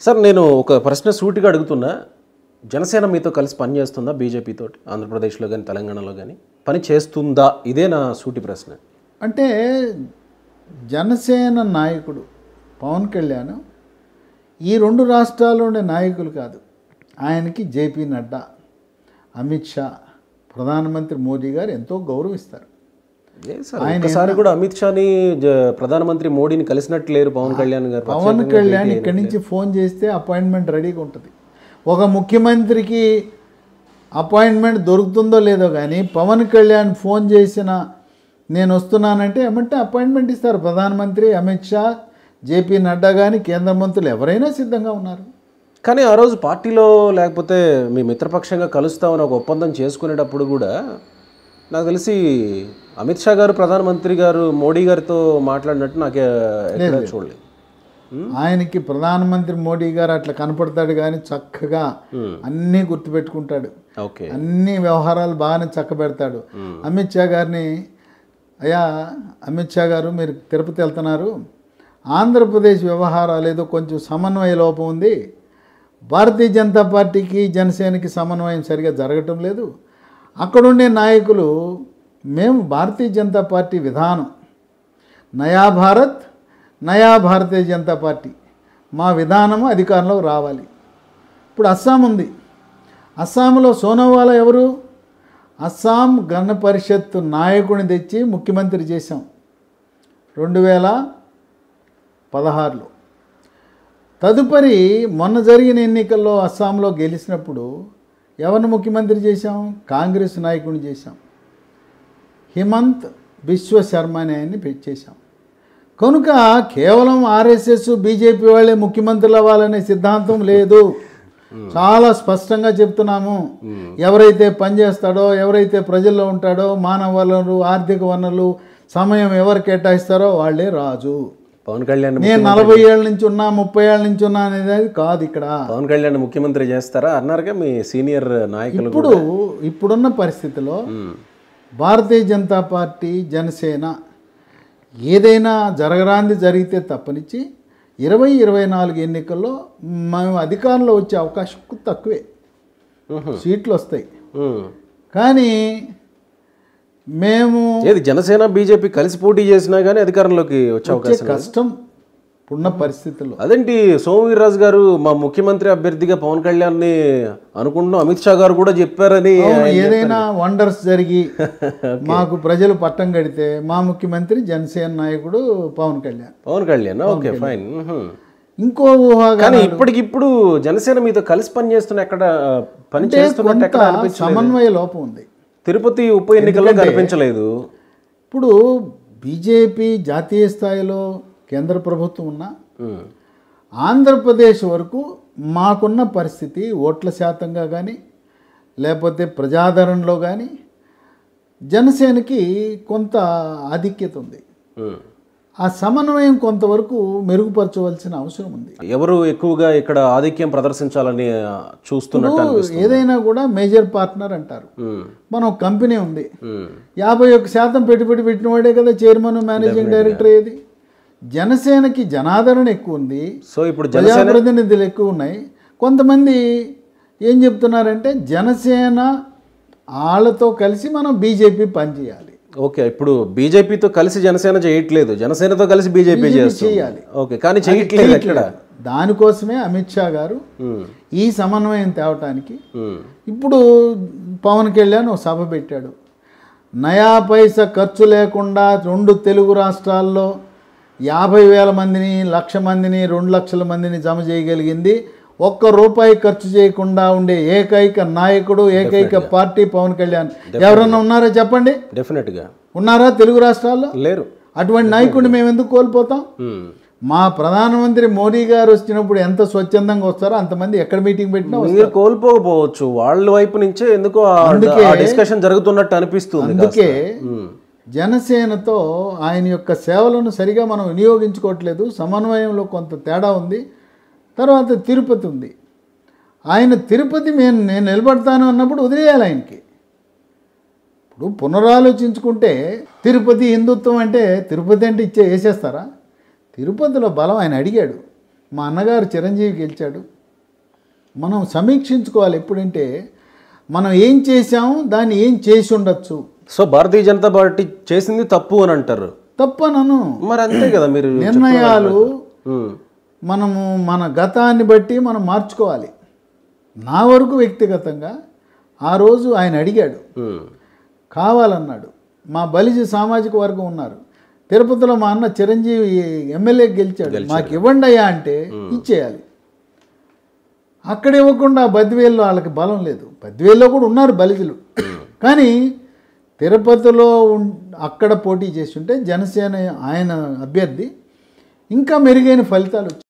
Sir నేను ఒక ప్రశ్న సూటిగా అడుగుతున్నా. జనసేన మీతో కలిసి పనిచేస్తుందా బీజేపీతో ఆంధ్రప్రదేశ్లో కానీ తెలంగాణలో కానీ పని చేస్తుందా? ఇదే నా సూటి ప్రశ్న. అంటే జనసేన నాయకుడు పవన్ కళ్యాణ్ ఈ రెండు రాష్ట్రాల్లో ఉండే నాయకులు కాదు. ఆయనకి జేపీ నడ్డా అమిత్ షా ప్రధానమంత్రి మోదీ గారు ఎంతో గౌరవిస్తారు. ఏ సార్ ఒక్కసారి కూడా అమిత్ షాని ప్రధానమంత్రి మోడీని కలిసినట్టు లేరు పవన్ కళ్యాణ్ గారు. పవన్ కళ్యాణ్ ఇక్కడి నుంచి ఫోన్ చేస్తే అపాయింట్మెంట్ రెడీగా ఉంటుంది. ఒక ముఖ్యమంత్రికి అపాయింట్మెంట్ దొరుకుతుందో లేదో కానీ పవన్ కళ్యాణ్ ఫోన్ చేసిన నేను వస్తున్నానంటే ఏమంటే అపాయింట్మెంట్ ఇస్తారు. ప్రధానమంత్రి అమిత్ షా జేపీ నడ్డా కానీ కేంద్ర మంత్రులు ఎవరైనా సిద్ధంగా ఉన్నారు. కానీ ఆ రోజు పార్టీలో లేకపోతే మీ మిత్రపక్షంగా కలుస్తామని ఒక ఒప్పందం చేసుకునేటప్పుడు కూడా నాకు తెలిసి అమిత్ షా గారు ప్రధానమంత్రి గారు మోడీ గారితో మాట్లాడినట్టు నాకు చూడలేదు. ఆయనకి ప్రధానమంత్రి మోడీ గారు అట్లా కనపడతాడు కానీ చక్కగా అన్నీ గుర్తుపెట్టుకుంటాడు. ఓకే. అన్ని వ్యవహారాలు బాగానే చక్కబెడతాడు. అమిత్ షా గారిని అయ్యా అమిత్ షా గారు మీరు తిరుపతి వెళ్తున్నారు. ఆంధ్రప్రదేశ్ వ్యవహారాలు ఏదో కొంచెం సమన్వయ లోపం ఉంది. భారతీయ జనతా పార్టీకి జనసేనకి సమన్వయం సరిగా జరగటం లేదు. అక్కడుండే నాయకులు మేము భారతీయ జనతా పార్టీ విధానం. నయా భారత్ నయా భారతీయ జనతా పార్టీ. మా విధానము అధికారంలోకి రావాలి. ఇప్పుడు అస్సాం ఉంది. అస్సాంలో సోనోవాలా ఎవరు? అస్సాం గణ పరిషత్తు నాయకుడిని తెచ్చి ముఖ్యమంత్రి చేశాం. రెండు వేల పదహారులో. తదుపరి మొన్న జరిగిన ఎన్నికల్లో అస్సాంలో గెలిచినప్పుడు ఎవరిని ముఖ్యమంత్రి చేశాం? కాంగ్రెస్ నాయకుడిని చేశాం. హిమంత్ బిశ్వ శర్మ అనే ఆయన్ని పెట్టేశాం కనుక కేవలం ఆర్ఎస్ఎస్ బీజేపీ వాళ్ళే ముఖ్యమంత్రులు అవ్వాలనే సిద్ధాంతం లేదు. చాలా స్పష్టంగా చెప్తున్నాము. ఎవరైతే పనిచేస్తాడో ఎవరైతే ప్రజల్లో ఉంటాడో మానవ వనరులు ఆర్థిక వనరులు సమయం ఎవరు కేటాయిస్తారో వాళ్ళే రాజు. పవన్ కళ్యాణ్ నేను నలభై ఏళ్ళ నుంచి ఉన్నా ముప్పై ఏళ్ళ నుంచి ఉన్నా అనేది కాదు ఇక్కడ పవన్ కళ్యాణ్ ముఖ్యమంత్రి చేస్తారా అన్నారుగా మీ సీనియర్ నాయకులు ఇప్పుడు ఇప్పుడున్న పరిస్థితిలో. భారతీయ జనతా పార్టీ జనసేన ఏదైనా జరగరాంది జరిగితే తప్పనిచ్చి ఇరవై ఇరవై నాలుగు ఎన్నికల్లో మేము అధికారంలో వచ్చే అవకాశం తక్కువే. సీట్లు వస్తాయి. కానీ మేము ఏది జనసేన బీజేపీ కలిసి పోటీ చేసినా కానీ అధికారంలోకి వచ్చే అవకాశం. కష్టం ఇప్పుడున్న పరిస్థితుల్లో. అదేంటి సోమవీర్రాజు గారు మా ముఖ్యమంత్రి అభ్యర్థిగా పవన్ కళ్యాణ్ని అనుకుంటున్నాం. అమిత్ షా గారు కూడా చెప్పారని ఏదైనా వండర్స్ జరిగి మాకు ప్రజలు పట్టం కడితే మా ముఖ్యమంత్రి జనసేన నాయకుడు Pawan Kalyan. Pawan Kalyan okay fine. ఇంకో ఊహాగా కానీ ఇప్పటికిప్పుడు జనసేన మీతో కలిసి పని చేస్తున్న ఎక్కడ పని అంటే చేస్తున్నట్టు కొంత ఎక్కడ అనిపించలేదు? సమన్వయ లోపం ఉంది. తిరుపతి ఉప ఎన్నికల్లో కనిపించలేదు ఇప్పుడు బీజేపీ జాతీయ స్థాయిలో కేంద్ర ప్రభుత్వం ఉన్నా. ఆంధ్రప్రదేశ్ వరకు మాకున్న పరిస్థితి ఓట్ల శాతంగా కానీ లేకపోతే ప్రజాదరణలో కానీ జనసేనకి కొంత ఆధిక్యత ఉంది. ఆ సమన్వయం కొంతవరకు మెరుగుపరచవలసిన అవసరం ఉంది. ఎవరు ఎక్కువగా ఇక్కడ ఆధిక్యం ప్రదర్శించాలని చూస్తున్నట్టు ఏదైనా కూడా మేజర్ పార్ట్నర్ అంటారు. మనం కంపెనీ ఉంది. యాభై ఒక్క శాతం పెట్టుబడి పెట్టిన వాడే కదా చైర్మన్ మేనేజింగ్ డైరెక్టర్ ఏది? జనసేనకి జనాదరణ ఎక్కువ ఉంది. సో ఇప్పుడు ప్రజాప్రతినిధులు ఎక్కువ ఉన్నాయి. కొంతమంది ఏం చెప్తున్నారంటే జనసేన వాళ్ళతో కలిసి మనం బీజేపీ పనిచేయాలి. ఓకే ఇప్పుడు బీజేపీతో కలిసి జనసేన చేయట్లేదు జనసేనతో కలిసి బీజేపీ చేయాలి. ఓకే కానీ చేయట్లేదు ఎక్కడ దానికోసమే అమిత్ షా గారు. ఈ సమన్వయం తేవటానికి. ఇప్పుడు పవన్ కళ్యాణ్ ఒక సభ పెట్టాడు నయా పైసా ఖర్చు లేకుండా రెండు తెలుగు రాష్ట్రాల్లో యాభై వేల మందిని లక్ష మందిని రెండు లక్షల మందిని జమ చేయగలిగింది ఒక్క రూపాయి ఖర్చు చేయకుండా ఉండే ఏకైక నాయకుడు ఏకైక పార్టీ పవన్ కళ్యాణ్. ఎవరన్నా ఉన్నారా చెప్పండి? డెఫినెట్గా ఉన్నారా తెలుగు రాష్ట్రాల్లో? లేరు. అటువంటి నాయకుడిని మేము ఎందుకు కోల్పోతాం? ఉమ్. మా ప్రధానమంత్రి మోడీ గారు వచ్చినప్పుడు ఎంత స్వచ్ఛందంగా వస్తారో అంతమంది ఎక్కడ మీటింగ్ పెట్టినా మీరు కోల్పోకపోవచ్చు. వాళ్ళ వైపు నుంచే ఎందుకో ఆ డిస్కషన్ జరుగుతున్నట్టు అనిపిస్తుంది అందుకే ఉమ్. జనసేనతో ఆయన యొక్క సేవలను సరిగా మనం వినియోగించుకోవట్లేదు. సమన్వయంలో కొంత తేడా ఉంది. తర్వాత తిరుపతి ఉంది. ఆయన తిరుపతి నేను నేను నిలబడతాను అన్నప్పుడు వదిలేయాలి ఆయనకి. ఇప్పుడు పునరాలోచించుకుంటే తిరుపతి హిందుత్వం అంటే తిరుపతి అంటే ఇచ్చే వేసేస్తారా? తిరుపతిలో బలం ఆయన అడిగాడు. మా అన్నగారు చిరంజీవి గెలిచాడు. మనం సమీక్షించుకోవాలి ఎప్పుడంటే మనం ఏం చేసాం దాన్ని ఏం చేసి ఉండొచ్చు. సో భారతీయ జనతా పార్టీ చేసింది తప్పు అని అంటారు. తప్పనను. మరి అంతే కదా మీరు నిర్ణయాలు మనము మన గతాన్ని బట్టి మనం మార్చుకోవాలి. నా వరకు వ్యక్తిగతంగా ఆ రోజు ఆయన అడిగాడు. కావాలన్నాడు. మా బలిజ సామాజిక వర్గం ఉన్నారు. తిరుపతిలో మా అన్న చిరంజీవి ఎమ్మెల్యే గెలిచాడు. మాకు ఇవ్వండి అయ్యా అంటే ఇచ్చేయాలి. అక్కడ ఇవ్వకుండా బద్వేల్లో వాళ్ళకి బలం లేదు. బద్వేల్లో కూడా ఉన్నారు బలిజలు. కానీ తిరుపతిలో అక్కడ పోటీ చేస్తుంటే జనసేన ఆయన అభ్యర్థి ఇంకా మెరుగైన ఫలితాలు వచ్చాయి